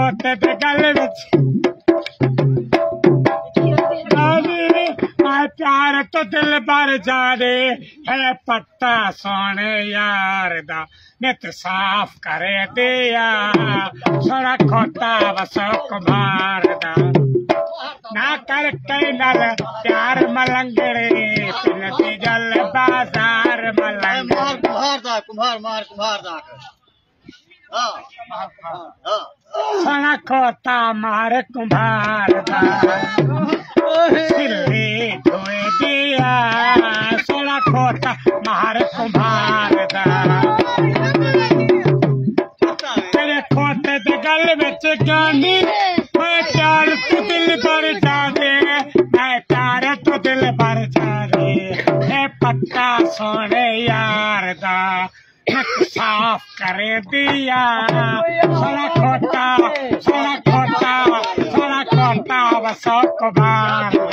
ਤੇਰੇ ਖੋਤੇ ਤੇ ਗੱਲ ਵਿੱਚ ਗਾਜੇ ਐ ਪਿਆਰ ਤੂੰ ਦਿਲ ਭਰ ਜਾਲੇ ਐ ਪੱਤਾ ਸੋਹਣੇ ਯਾਰ ਦਾ ਨਿਤ ਸਾਫ਼ ਕਰੇ ਦਿਆ ਸੋਹਣਾ ਖੋਤਾ ਵਸੋ ਕੁਮਾਰ ਦਾ ਨਾ ਕਰ ਕਈ ਨਰ ਪਿਆਰ ਮਲੰਗੜੇ ਪਿਲਤੀ ਜਲ ਬਾਜ਼ਾਰ ਮਲੰਗ ਮਾਰ ਕੁਮਾਰ ਦਾ ਕੁਮਾਰ ਮਾਰ ਕੁਮਾਰ सणखोता मार कुमार सिल्ली धोए दिया मार कुमार तेरे खोते ते गल गानी तू दिल पर जा दे मैं तू दिल पर जा दे सोने यार दा साफ़ करे दिया सड़क soco.